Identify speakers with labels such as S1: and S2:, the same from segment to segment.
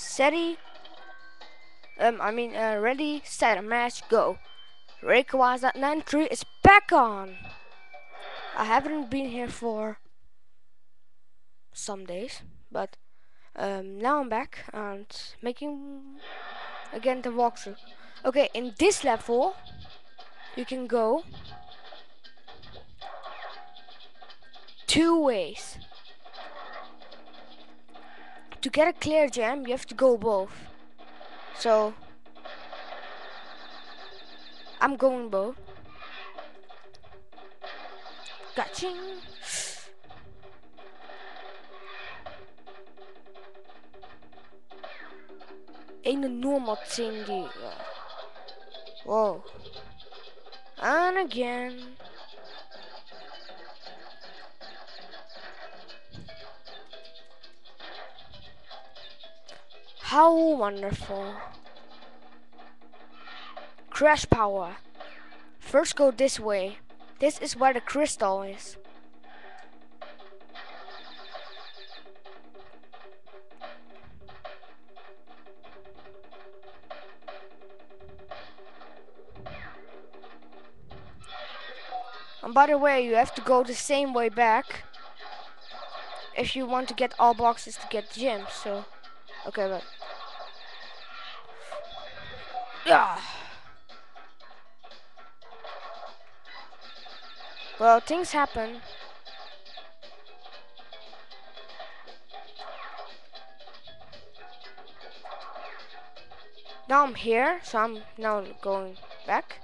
S1: Steady. Um, I mean, uh, ready, set, match, go. Rayquaza 93 is back on. I haven't been here for some days, but um, now I'm back and making again the walkthrough. Okay, in this level, you can go two ways. To get a clear gem, you have to go both. So, I'm going both. Gotching. Een normal thing die. Uh, whoa. And again. How wonderful. Crash power. First go this way. This is where the crystal is. And by the way, you have to go the same way back if you want to get all boxes to get gems. So, okay, but yeah. Well, things happen. Now I'm here, so I'm now going back.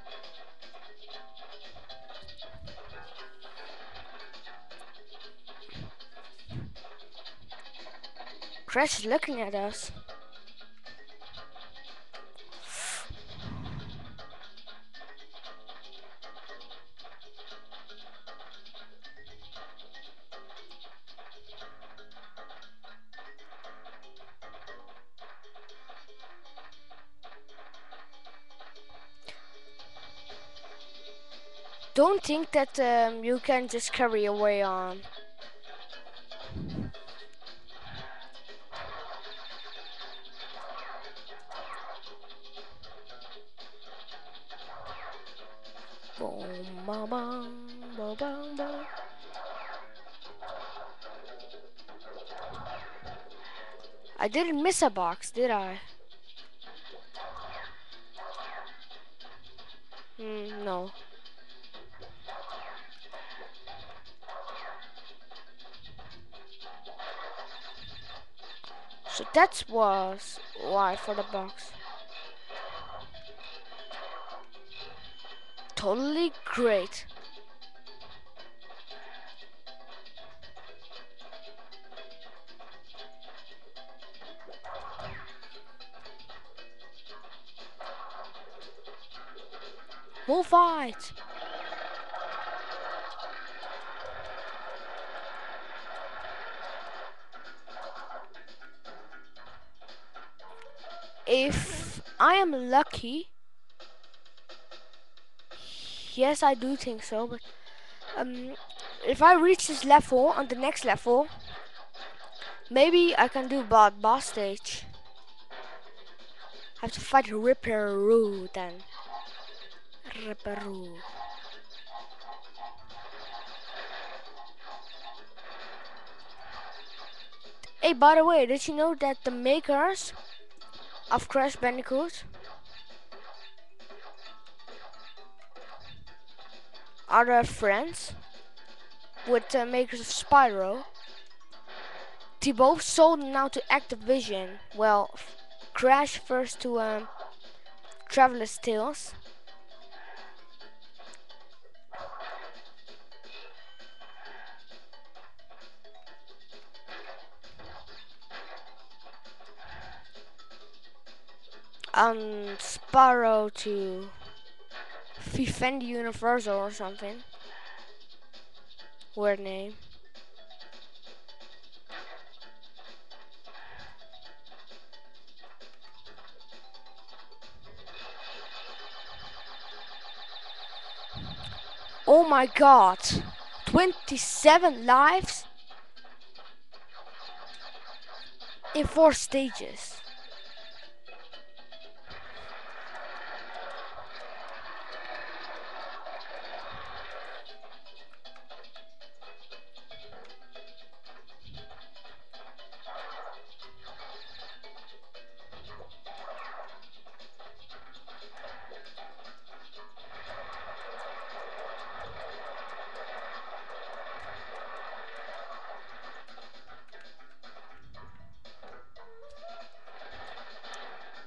S1: Crash is looking at us. Don't think that um, you can just carry away on. Boom, ba. I didn't miss a box, did I? Hmm, no. So that was why for the box. Totally great. More fight! If I am lucky, yes, I do think so. But um, if I reach this level on the next level, maybe I can do bot boss stage. I have to fight Ripper Roo then. Ripper Roo. Hey, by the way, did you know that the makers of Crash Bandicoot other friends with the makers of Spyro? They both sold now to Activision. Well, Crash first to um, Traveller's Tales. And Spyro to Vivendi Universal or something. Weird name. Oh my god! 27 lives in 4 stages.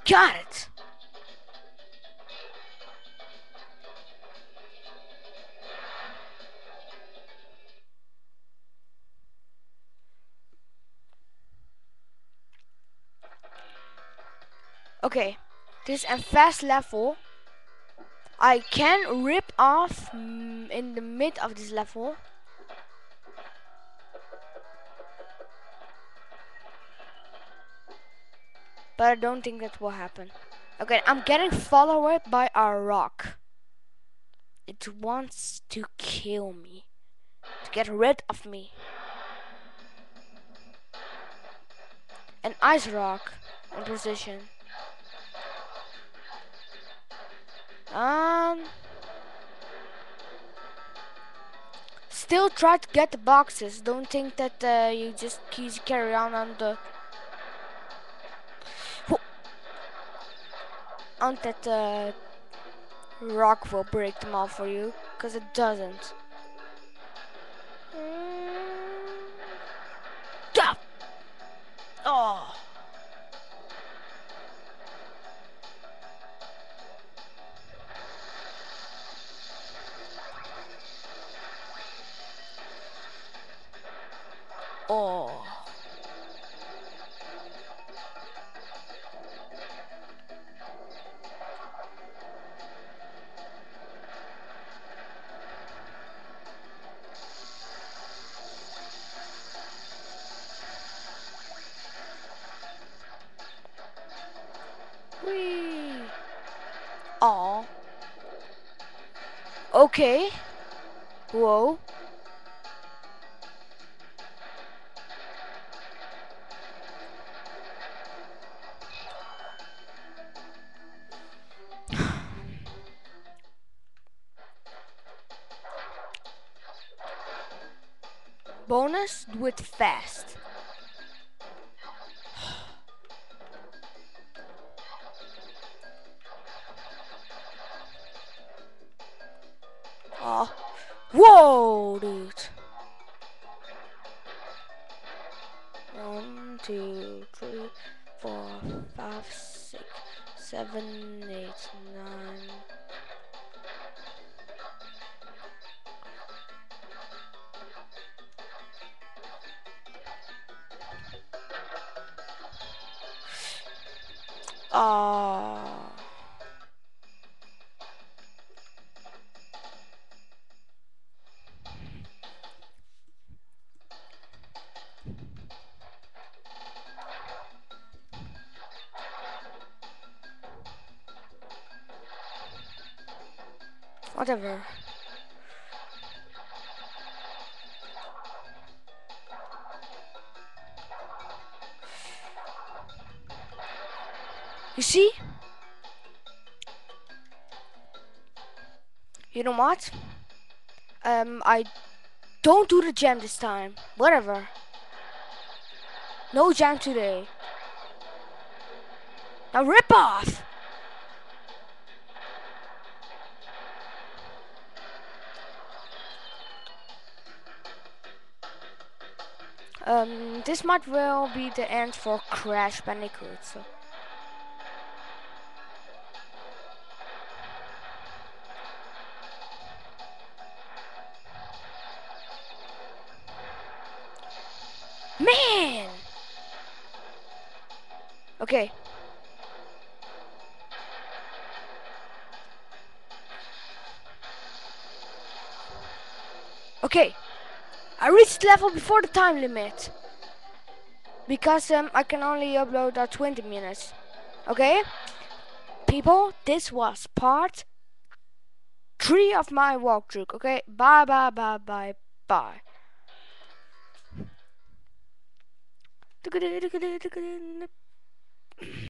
S1: Got it! Okay, this is a fast level. I can rip off mm, in the mid of this level. But I don't think that will happen. Okay, I'm getting followed by a rock. It wants to kill me. To get rid of me. An ice rock in position. Um, still try to get the boxes. Don't think that uh, you just carry on on the on that uh, rock will break them all for you, because it doesn't. Mm. Oh. Oh. Whee. Aw. Okay. Whoa. Bonus, it fast. Whoa, dude. One, two, three, four, five, six, seven, eight, nine. Oh. Whatever. You see? You know what? Um, I don't do the jam this time. Whatever. No jam today. Now rip off! Um, this might well be the end for Crash Bandicoot. So. Man! Okay. Okay. I reached level before the time limit. Because um, I can only upload at 20 minutes. Okay? People, this was part 3 of my walkthrough. Okay? Bye, bye, bye, bye, bye.